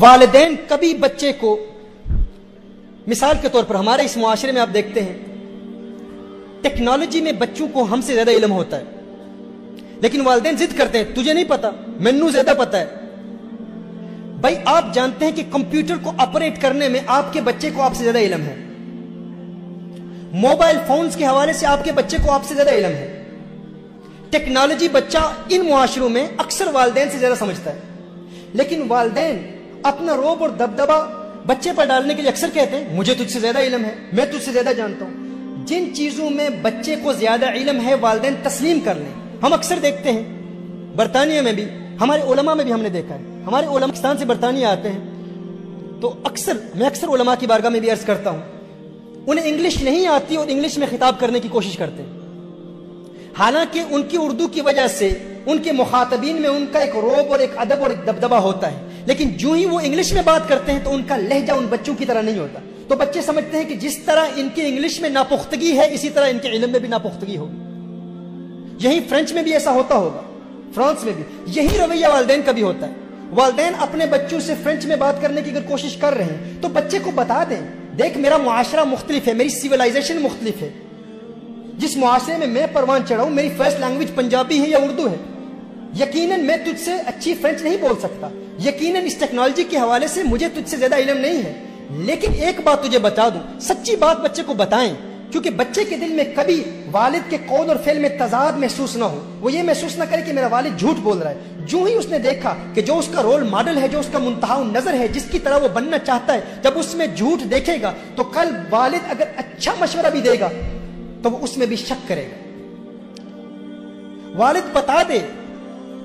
والدین کبھی بچے کو مثال کے طور پر ہمارے اس معاشرے میں آپ دیکھتے ہیں، ٹیکنالوجی میں بچوں کو ہم سے زیادہ علم ہوتا ہے۔ لیکن والدین ضد کرتے ہیں، تجھے نہیں پتا، مینو زیادہ پتا ہے۔ بھائی، آپ جانتے ہیں کہ کمپیوٹر کو آپریٹ کرنے میں آپ کے بچے کو آپ سے زیادہ علم ہے۔ موبائل فونز کے حوالے سے آپ کے بچے کو آپ سے زیادہ علم ہے۔ ٹیکنالوجی بچہ ان معاشروں میں اکثر والدین سے زیادہ سمجھتا ہے۔ لیکن والدین اپنا روب اور دبدبا بچے پر ڈالنے کے لیے اکثر کہتے ہیں، مجھے تجھ سے زیادہ علم ہے، میں تجھ سے زیادہ جانتا ہوں۔ جن چیزوں میں بچے کو زیادہ علم ہے، والدین تسلیم کر لیں۔ ہم اکثر دیکھتے ہیں، برطانیہ میں بھی، ہمارے علماء میں بھی ہم نے دیکھا ہے۔ ہمارے علماء پاکستان سے برطانیہ آتے ہیں۔ تو اکثر، میں اکثر علماء کی بارگاہ میں بھی عرض کرتا ہوں، انہیں انگلش نہیں آتی اور انگلش میں خطاب کرنے کی کوشش کرتے ہیں۔ حالانکہ ان کی اردو کی وجہ سے ان کے مخاطبین میں ان کا ایک روب اور ایک ادب اور ایک دبدبا ہوتا ہے۔ لیکن جو ہی وہ انگلش میں بات کرتے ہیں تو ان کا لہجہ ان بچوں کی طرح نہیں ہوتا۔ تو بچے سمجھتے ہیں کہ جس طرح ان کی انگلش میں ناپختگی ہے، اسی طرح ان کے علم میں بھی ناپختگی ہوگی۔ یہی فرینچ میں بھی ایسا ہوتا ہوگا، فرانس میں بھی۔ یہی رویہ والدین کا بھی ہوتا ہے۔ والدین اپنے بچوں سے فرینچ میں بات کرنے کی اگر کوشش کر رہے ہیں، تو بچے کو بتا دیں، دیکھ میرا معاشرہ مختلف ہے، میری سیولائزیشن مختلف ہے۔ جس معاشرے میں میں پروان چڑھاؤں، میری فرسٹ لینگویج پنجابی ہے یا اردو ہے؟ یقیناً میں تجھ سے اچھی فرینچ نہیں بول سکتا۔ یقیناً اس ٹیکنالوجی کے حوالے سے مجھے تجھ سے زیادہ علم نہیں ہے۔ لیکن ایک بات تجھے بتا دوں، سچی بات بچے کو بتائیں، کیونکہ بچے کے دل میں کبھی والد کے قول اور فعل میں تضاد محسوس نہ ہو۔ وہ یہ محسوس نہ کرے کہ میرا والد جھوٹ بول رہا ہے۔ جو ہی اس نے دیکھا کہ جو اس کا رول ماڈل ہے، جو اس کا منتہا نظر ہے، جس کی طرح وہ بننا چاہتا ہے، جب اس میں جھوٹ دیکھے گا، تو کل والد اگر اچھا مشورہ بھی دے گا، تو وہ اس میں بھی شک کرے گا۔ والد بتا دے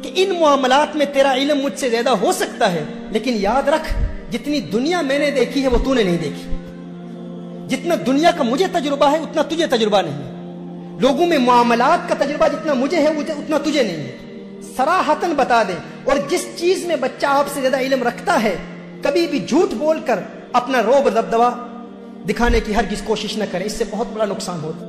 کہ ان معاملات میں تیرا علم مجھ سے زیادہ ہو سکتا ہے، لیکن یاد رکھ، جتنی دنیا میں نے دیکھی ہے وہ تو نے نہیں دیکھی۔ جتنا دنیا کا مجھے تجربہ ہے، اتنا تجھے تجربہ نہیں۔ لوگوں میں معاملات کا تجربہ جتنا مجھے ہے اتنا تجھے نہیں۔ ہے سراہتن بتا دے، اور جس چیز میں بچہ آپ سے زیادہ علم رکھتا ہے، کبھی بھی جھوٹ بول کر اپنا روب دبدبا دکھانے کی ہر کوشش نہ کرے، اس سے بہت بڑا نقصان ہوتا